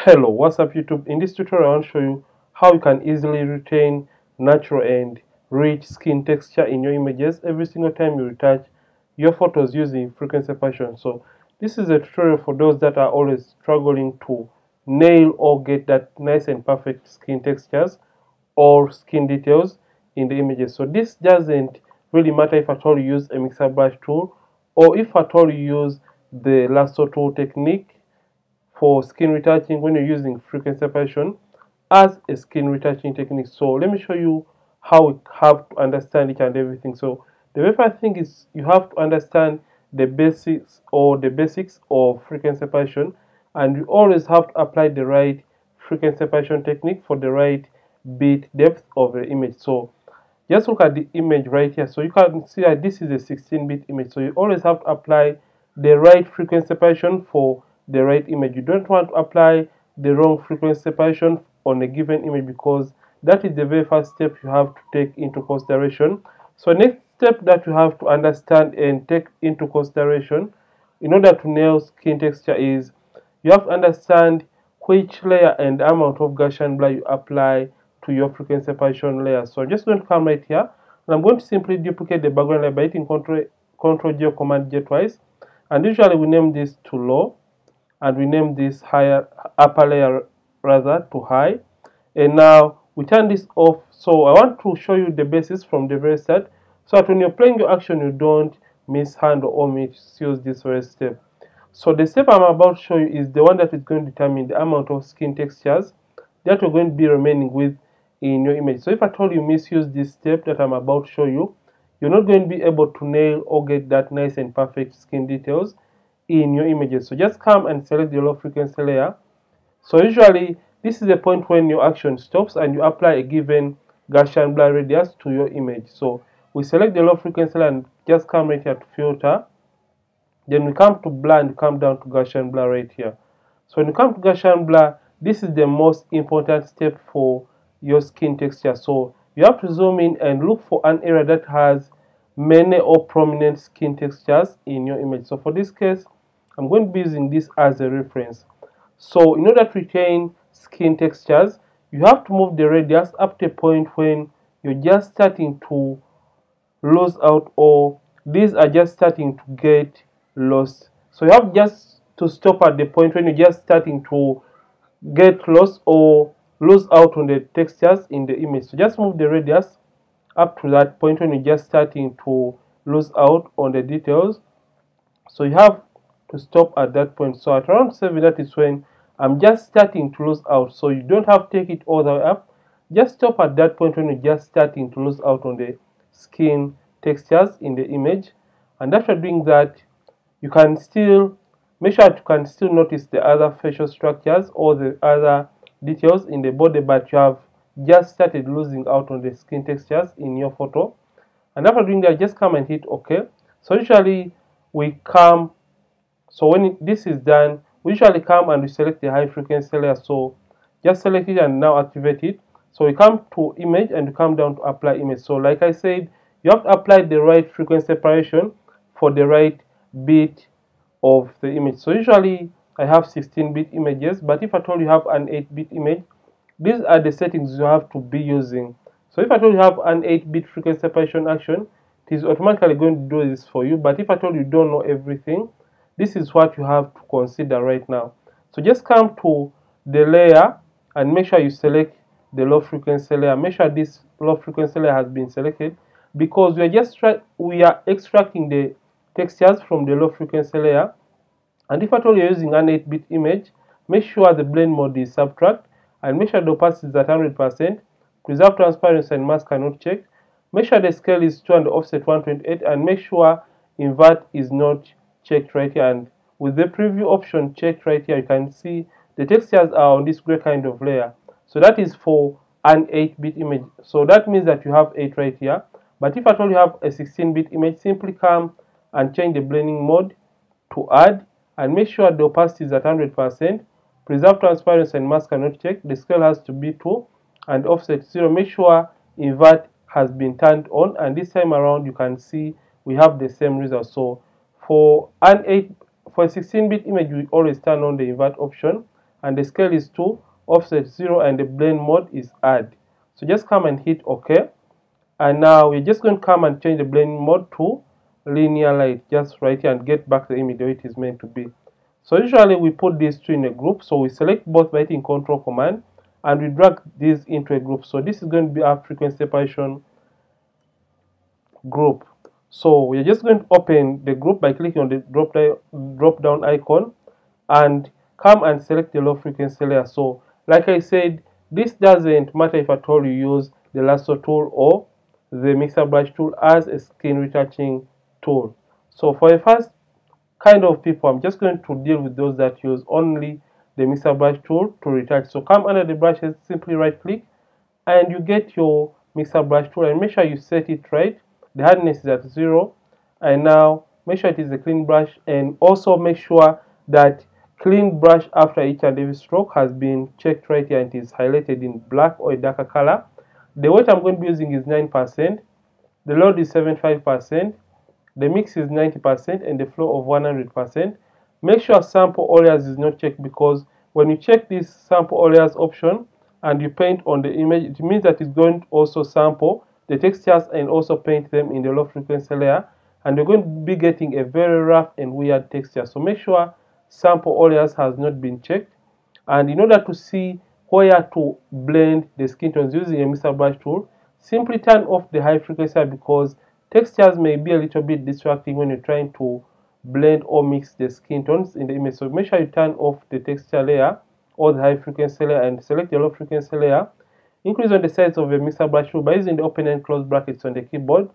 Hello, what's up YouTube? In this tutorial I want to show you how you can easily retain natural and rich skin texture in your images every single time you retouch your photos using frequency separation. So this is a tutorial for those that are always struggling to nail or get that nice and perfect skin textures or skin details in the images. So this doesn't really matter if at all you use a mixer brush tool or if at all you use the lasso tool technique for skin retouching when you're using frequency separation as a skin retouching technique. So let me show you how we have to understand each and everything. So the very first thing is you have to understand the basics or the basics of frequency separation and you always have to apply the right frequency separation technique for the right bit depth of the image. So just look at the image right here. So you can see that this is a 16 bit image. So you always have to apply the right frequency separation for the right image. You don't want to apply the wrong frequency separation on a given image because that is the very first step you have to take into consideration. So next step that you have to understand and take into consideration in order to nail skin texture is you have to understand which layer and amount of Gaussian blur you apply to your frequency separation layer. So I'm just going to come right here and I'm going to simply duplicate the background layer by hitting Control, Control G Command J twice and usually we name this to low and we name this higher upper layer rather to high. And now we turn this off. So I want to show you the basis from the very start. So that when you're playing your action you don't mishandle or misuse this first step. So the step I'm about to show you is the one that is going to determine the amount of skin textures that you're going to be remaining with in your image. So if I told you misuse this step that I'm about to show you you're not going to be able to nail or get that nice and perfect skin details in your images. So just come and select the low frequency layer. So usually this is the point when your action stops and you apply a given Gaussian blur radius to your image. So we select the low frequency layer and just come right here to filter. Then we come to blur and come down to Gaussian blur right here. So when you come to Gaussian blur, this is the most important step for your skin texture. So you have to zoom in and look for an area that has many or prominent skin textures in your image. So for this case, I'm going to be using this as a reference. So in order to retain skin textures, you have to move the radius up to a point when you're just starting to lose out or these are just starting to get lost. So you have just to stop at the point when you're just starting to get lost or lose out on the textures in the image. So just move the radius up to that point when you're just starting to lose out on the details. So you have to stop at that point. So at around 7, that is when I'm just starting to lose out. So you don't have to take it all the way up. Just stop at that point when you're just starting to lose out on the skin textures in the image. And after doing that, you can still make sure you can still notice the other facial structures or the other details in the body, but you have just started losing out on the skin textures in your photo. And after doing that, just come and hit OK. So usually we come so when this is done, we usually come and we select the high frequency layer. So just select it and now activate it. So we come to image and come down to apply image. So like I said, you have to apply the right frequency separation for the right bit of the image. So usually I have 16 bit images, but if I told you have an 8 bit image, these are the settings you have to be using. So if I told you have an 8 bit frequency separation action, it is automatically going to do this for you. But if I told you don't know everything, this is what you have to consider right now. So just come to the layer and make sure you select the low frequency layer. Make sure this low frequency layer has been selected because we are just we are extracting the textures from the low frequency layer. And if at all you're using an 8-bit image, make sure the blend mode is subtract and make sure the opacity is at 100%. Preserve transparency and mask are not checked. Make sure the scale is 2 and offset 128 and make sure invert is not checked right here. And with the preview option checked right here. You can see the textures are on this gray kind of layer. So that is for an 8-bit image. So that means that you have 8 right here. But if at all you have a 16-bit image simply come and change the blending mode to add and make sure the opacity is at 100% preserve transparency and mask are not checked. The scale has to be 2 and offset 0 make sure invert has been turned on. And this time around you can see we have the same result. So for an 8 for a 16-bit image, we always turn on the invert option, and the scale is 2 offset 0 and the blend mode is add. So just come and hit ok. And now we're just going to come and change the blend mode to linear light just right here and get back the image way it is meant to be. So usually we put these two in a group. So we select both by hitting control command and we drag these into a group. So this is going to be our frequency separation group so we're just going to open the group by clicking on the drop, drop down icon and come and select the low frequency layer so like I said this doesn't matter if at all you use the lasso tool or the mixer brush tool as a skin retouching tool. So for the first kind of people, I'm just going to deal with those that use only the mixer brush tool to retouch. So come under the brushes, simply right click, and you get your mixer brush tool and make sure you set it right. The hardness is at zero. And now make sure it is a clean brush and also make sure that clean brush after each and every stroke has been checked right here and is highlighted in black or a darker color. The weight I'm going to be using is 9%. The load is 75%. The mix is 90% and the flow of 100%. Make sure sample all layers is not checked because when you check this sample all layers option and you paint on the image, it means that it's going to also sample the textures and also paint them in the low frequency layer. And you're going to be getting a very rough and weird texture. So make sure sample all layers has not been checked. And in order to see where to blend the skin tones using a mixer brush tool, simply turn off the high frequency because Textures may be a little bit distracting when you're trying to blend or mix the skin tones in the image. So make sure you turn off the texture layer or the high frequency layer and select the low frequency layer. Increase on the size of your mixer brush tool by using the open and close brackets on the keyboard.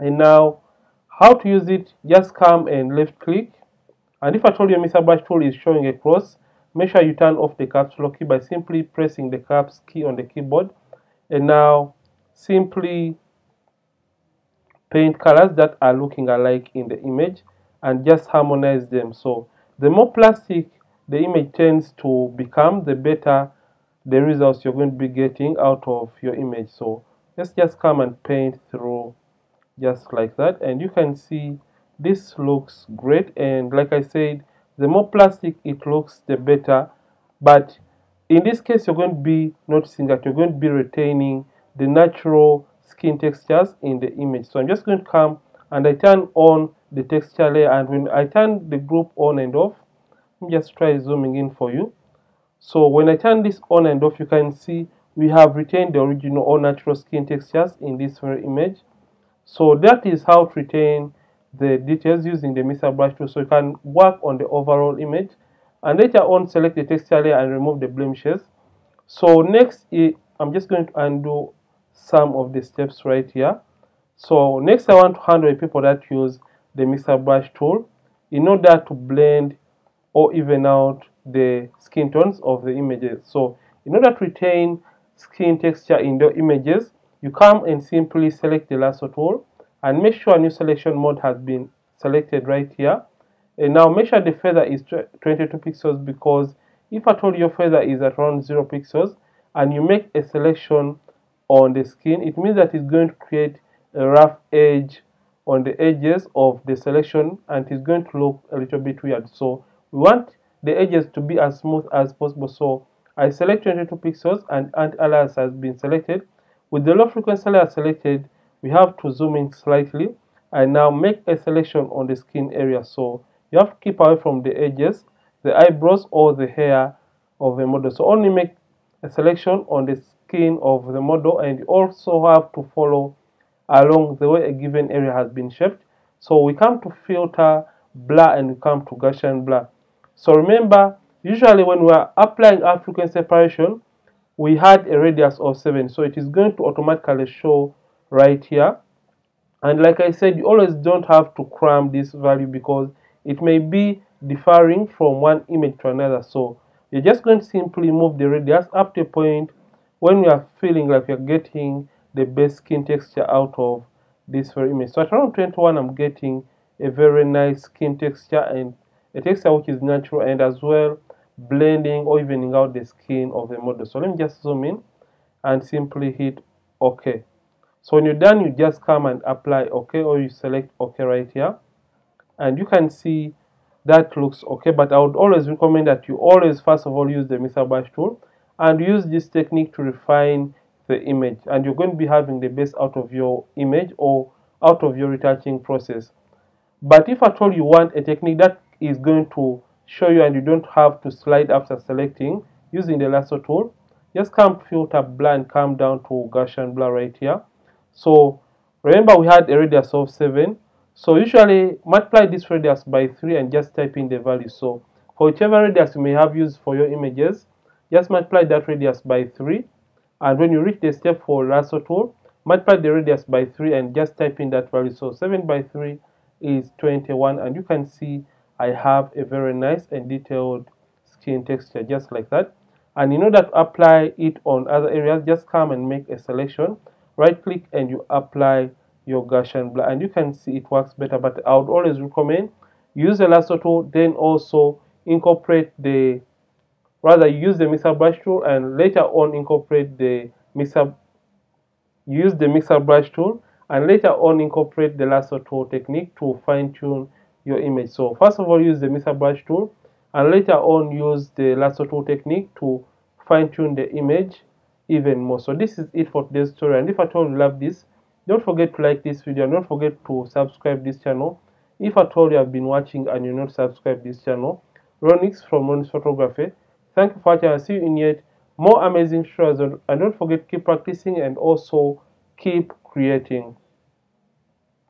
And now, how to use it, just come and left click. And if I told you mixer brush tool is showing a cross, make sure you turn off the caps lock key by simply pressing the caps key on the keyboard. And now, simply paint colors that are looking alike in the image and just harmonize them so the more plastic the image tends to become the better the results you're going to be getting out of your image. So let's just come and paint through just like that. And you can see this looks great. And like I said the more plastic it looks the better. But in this case you're going to be noticing that you're going to be retaining the natural skin textures in the image. So I'm just going to come and I turn on the texture layer. And when I turn the group on and off, let me just try zooming in for you. So when I turn this on and off, you can see we have retained the original all natural skin textures in this very image. So that is how to retain the details using the mixer brush tool so you can work on the overall image and later on select the texture layer and remove the blemishes. So next I'm just going to undo some of the steps right here. So next I want to handle people that use the mixer brush tool in order to blend or even out the skin tones of the images. So in order to retain skin texture in the images, you come and simply select the lasso tool and make sure a new selection mode has been selected right here. And now make sure the feather is 22 pixels because if at all your feather is around 0 pixels and you make a selection on the skin it means that it's going to create a rough edge on the edges of the selection and it's going to look a little bit weird so we want the edges to be as smooth as possible. So I select 22 pixels and anti-alias has been selected. With the low frequency layer selected we have to zoom in slightly. And now make a selection on the skin area. So you have to keep away from the edges the eyebrows or the hair of the model. So only make a selection on the skin of the model and you also have to follow along the way a given area has been shaped. So we come to filter blur and we come to Gaussian blur. So remember, usually when we are applying our frequency separation, we had a radius of 7. So it is going to automatically show right here. And like I said, you always don't have to cram this value because it may be differing from one image to another. So you're just going to simply move the radius up to a point when you are feeling like you're getting the best skin texture out of this very image. So at around 21, I'm getting a very nice skin texture and a texture which is natural and as well blending or evening out the skin of the model. So let me just zoom in and simply hit OK. So when you're done, you just come and apply OK or you select OK right here. And you can see that looks okay but I would always recommend that you always first of all use the mixer brush tool and use this technique to refine the image and you're going to be having the best out of your image or out of your retouching process but if at all you want a technique that is going to show you and you don't have to slide after selecting using the lasso tool. Just come filter blur and come down to Gaussian blur right here. So remember we had a radius of 7 so usually multiply this radius by 3 and just type in the value. So for whichever radius you may have used for your images just multiply that radius by 3 and when you reach the step for lasso tool multiply the radius by 3 and just type in that value. So 7 by 3 is 21 and you can see I have a very nice and detailed skin texture just like that. And in order to apply it on other areas just come and make a selection. Right click and you apply your Gaussian blur. And you can see it works better but I would always recommend use the lasso tool then also incorporate the rather use the mixer brush tool and later on incorporate the mixer use the mixer brush tool and later on incorporate the lasso tool technique to fine tune your image. So first of all use the mixer brush tool and later on use the lasso tool technique to fine tune the image even more. So this is it for today's tutorial and if at all you love this don't forget to like this video and don't forget to subscribe this channel. If at all you have been watching and you're not subscribed this channel Ronnix from Ronnix Photography. Thank you for watching. See you in yet more amazing tutorials. And don't forget keep practicing and also keep creating